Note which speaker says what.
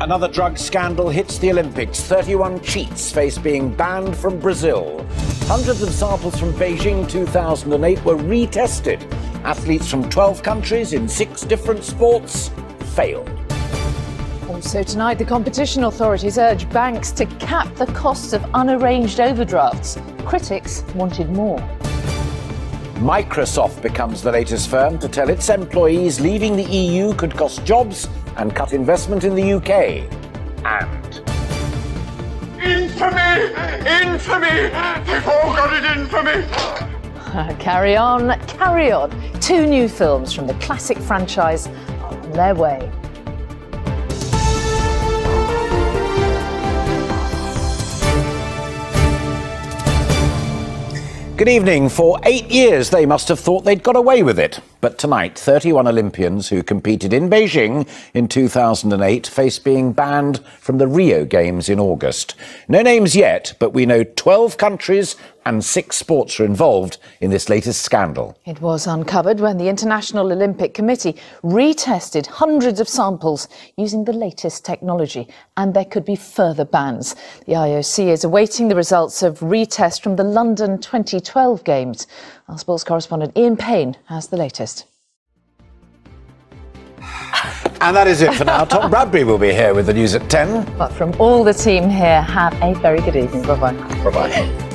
Speaker 1: Another drug scandal hits the Olympics. 31 cheats face being banned from Brazil. Hundreds of samples from Beijing 2008 were retested. Athletes from 12 countries in six different sports failed.
Speaker 2: Also tonight, the competition authorities urge banks to cap the costs of unarranged overdrafts. Critics wanted more.
Speaker 1: Microsoft becomes the latest firm to tell its employees leaving the EU could cost jobs and cut investment in the UK. And.
Speaker 3: Infamy! Infamy! They've all got it in for me!
Speaker 2: carry on, carry on. Two new films from the classic franchise are on their way.
Speaker 1: Good evening. For eight years, they must have thought they'd got away with it. But tonight, 31 Olympians who competed in Beijing in 2008 face being banned from the Rio Games in August. No names yet, but we know 12 countries and six sports are involved in this latest scandal.
Speaker 2: It was uncovered when the International Olympic Committee retested hundreds of samples using the latest technology, and there could be further bans. The IOC is awaiting the results of retest from the London 2012 Games. Our sports correspondent Ian Payne has the latest.
Speaker 1: And that is it for now. Tom Bradby will be here with the news at 10.
Speaker 2: But from all the team here, have a very good evening. Bye bye.
Speaker 1: Bye bye.